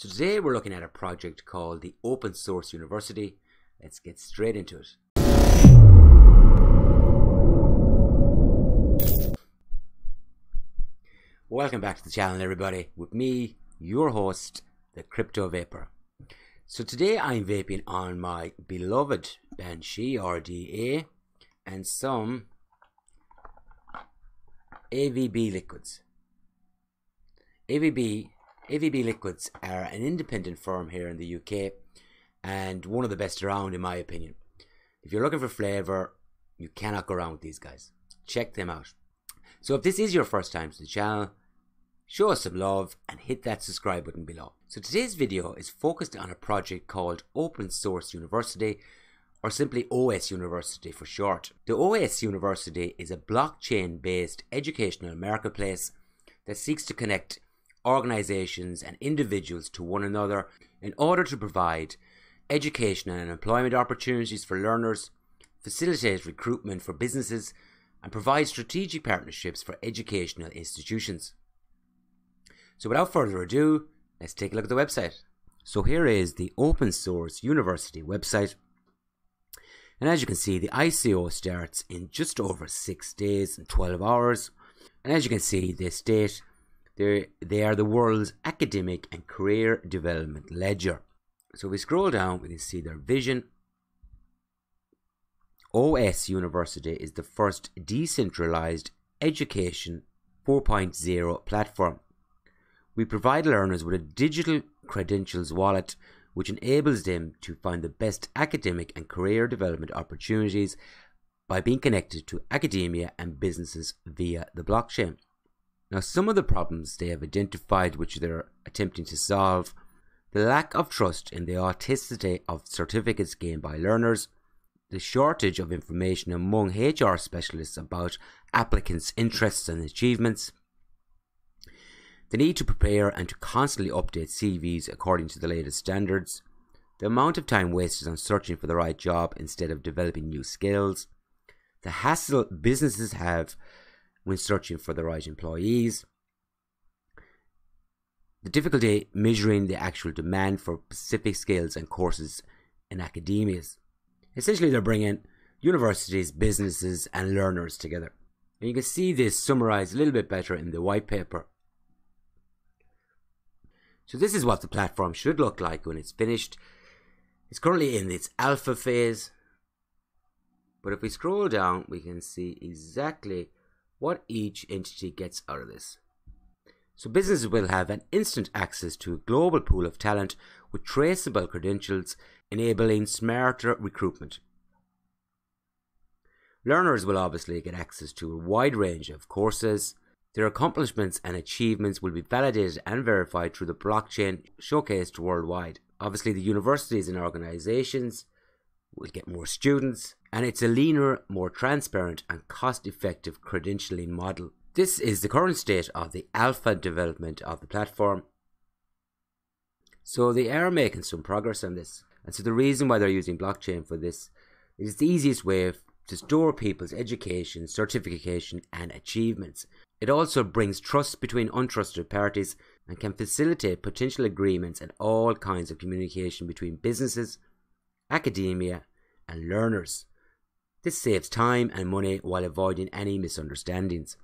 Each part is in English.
So today we're looking at a project called the Open Source University. Let's get straight into it. Welcome back to the channel everybody, with me, your host, the Crypto Viper. So today I'm vaping on my beloved Banshee RDA and some AVB liquids. AVB AVB Liquids are an independent firm here in the UK and one of the best around in my opinion. If you're looking for flavour, you cannot go wrong with these guys. Check them out. So if this is your first time to the channel, show us some love and hit that subscribe button below. So today's video is focused on a project called Open Source University or simply OS University for short. The OS University is a blockchain based educational marketplace that seeks to connect organizations and individuals to one another in order to provide education and employment opportunities for learners, facilitate recruitment for businesses, and provide strategic partnerships for educational institutions. So without further ado, let's take a look at the website. So here is the open source university website. And as you can see, the ICO starts in just over six days and 12 hours. And as you can see, this state they're, they are the world's academic and career development ledger. So we scroll down, we can see their vision. OS University is the first decentralized education 4.0 platform. We provide learners with a digital credentials wallet which enables them to find the best academic and career development opportunities by being connected to academia and businesses via the blockchain. Now, some of the problems they have identified which they're attempting to solve the lack of trust in the authenticity of certificates gained by learners, the shortage of information among HR specialists about applicants' interests and achievements, the need to prepare and to constantly update CVs according to the latest standards, the amount of time wasted on searching for the right job instead of developing new skills, the hassle businesses have when searching for the right employees. The difficulty measuring the actual demand for specific skills and courses in academias. Essentially, they're bringing universities, businesses, and learners together. And you can see this summarized a little bit better in the white paper. So this is what the platform should look like when it's finished. It's currently in its alpha phase. But if we scroll down, we can see exactly what each entity gets out of this. So businesses will have an instant access to a global pool of talent with traceable credentials, enabling smarter recruitment. Learners will obviously get access to a wide range of courses. Their accomplishments and achievements will be validated and verified through the blockchain showcased worldwide. Obviously, the universities and organizations will get more students, and it's a leaner, more transparent, and cost effective credentialing model. This is the current state of the alpha development of the platform. So they are making some progress on this. And so the reason why they're using blockchain for this is the easiest way to store people's education, certification, and achievements. It also brings trust between untrusted parties and can facilitate potential agreements and all kinds of communication between businesses, academia, and learners. This saves time and money while avoiding any misunderstandings.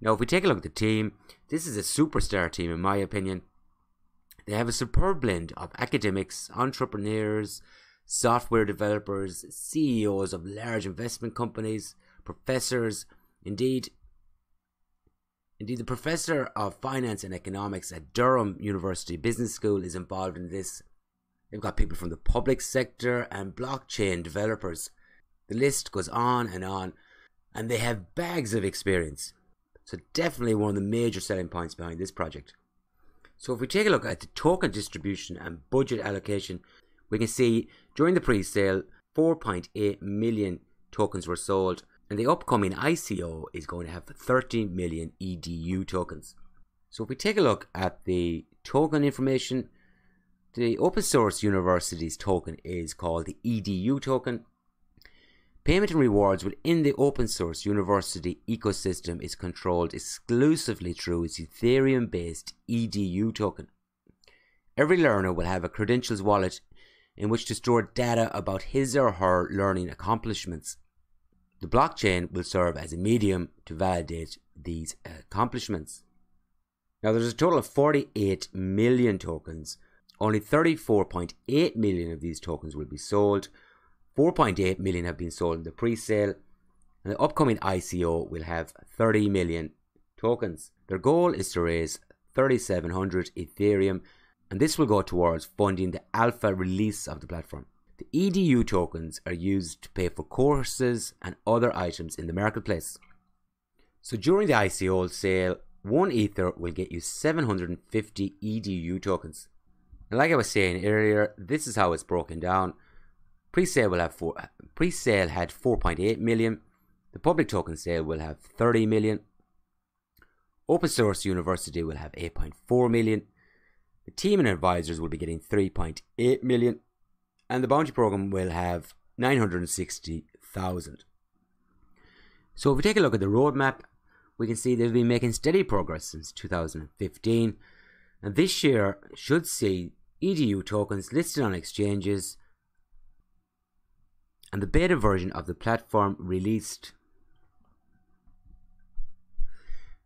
Now, if we take a look at the team, this is a superstar team in my opinion. They have a superb blend of academics, entrepreneurs, software developers, CEOs of large investment companies, professors, indeed, indeed the professor of finance and economics at Durham University Business School is involved in this They've got people from the public sector and blockchain developers. The list goes on and on, and they have bags of experience. So, definitely one of the major selling points behind this project. So, if we take a look at the token distribution and budget allocation, we can see during the pre sale, 4.8 million tokens were sold, and the upcoming ICO is going to have 30 million EDU tokens. So, if we take a look at the token information, the open source university's token is called the EDU token. Payment and rewards within the open source university ecosystem is controlled exclusively through its Ethereum based EDU token. Every learner will have a credentials wallet in which to store data about his or her learning accomplishments. The blockchain will serve as a medium to validate these accomplishments. Now, there's a total of 48 million tokens. Only 34.8 million of these tokens will be sold. 4.8 million have been sold in the pre sale. And the upcoming ICO will have 30 million tokens. Their goal is to raise 3,700 Ethereum, and this will go towards funding the alpha release of the platform. The EDU tokens are used to pay for courses and other items in the marketplace. So during the ICO sale, one Ether will get you 750 EDU tokens. And like I was saying earlier, this is how it's broken down. Pre-sale will have four, uh, pre-sale had 4.8 million. The public token sale will have 30 million. Open Source University will have 8.4 million. The team and advisors will be getting 3.8 million. And the bounty program will have 960,000. So if we take a look at the roadmap, we can see they've been making steady progress since 2015. And this year should see EDU tokens listed on exchanges and the beta version of the platform released.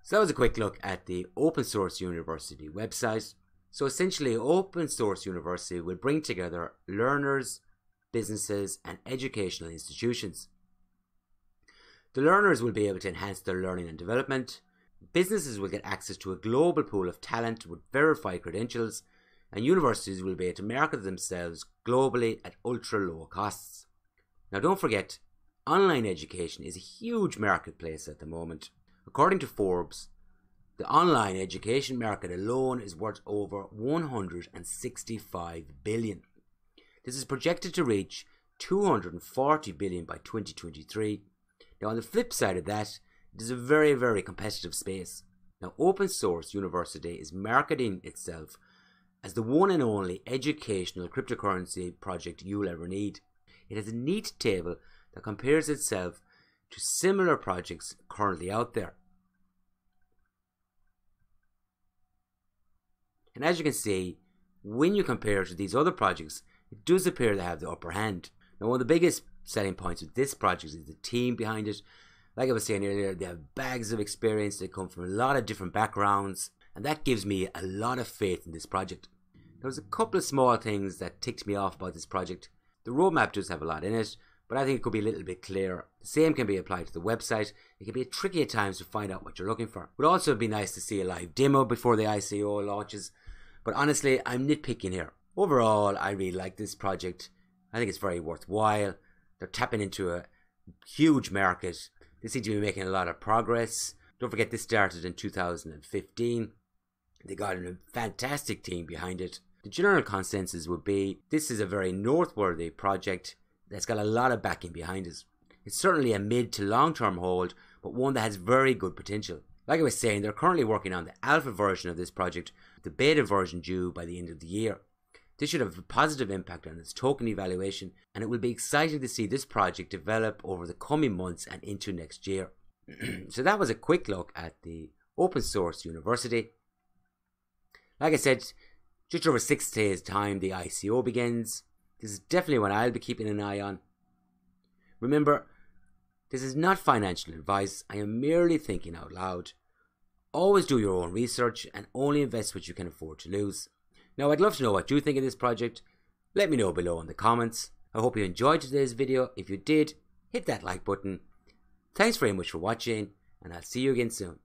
So that was a quick look at the Open Source University website. So essentially, Open Source University will bring together learners, businesses, and educational institutions. The learners will be able to enhance their learning and development. Businesses will get access to a global pool of talent with verified credentials, and universities will be able to market themselves globally at ultra low costs. Now, don't forget, online education is a huge marketplace at the moment. According to Forbes, the online education market alone is worth over 165 billion. This is projected to reach 240 billion by 2023. Now, on the flip side of that, it is a very, very competitive space. Now, Open Source University is marketing itself as the one and only educational cryptocurrency project you'll ever need. It has a neat table that compares itself to similar projects currently out there. And as you can see, when you compare to these other projects, it does appear to have the upper hand. Now, one of the biggest selling points with this project is the team behind it. Like I was saying earlier, they have bags of experience, they come from a lot of different backgrounds, and that gives me a lot of faith in this project. There was a couple of small things that ticked me off about this project. The roadmap does have a lot in it, but I think it could be a little bit clearer. The same can be applied to the website. It can be tricky at times to find out what you're looking for. It would also be nice to see a live demo before the ICO launches, but honestly, I'm nitpicking here. Overall, I really like this project. I think it's very worthwhile. They're tapping into a huge market. They seem to be making a lot of progress. Don't forget, this started in 2015. They got a fantastic team behind it. The general consensus would be this is a very noteworthy project that's got a lot of backing behind it. It's certainly a mid to long term hold, but one that has very good potential. Like I was saying, they're currently working on the alpha version of this project, the beta version due by the end of the year. This should have a positive impact on its token evaluation, and it will be exciting to see this project develop over the coming months and into next year. so that was a quick look at the open source university. Like I said, just over six days' time, the ICO begins. This is definitely one I'll be keeping an eye on. Remember, this is not financial advice, I am merely thinking out loud. Always do your own research and only invest what you can afford to lose. Now, I'd love to know what you think of this project. Let me know below in the comments. I hope you enjoyed today's video. If you did, hit that like button. Thanks very much for watching, and I'll see you again soon.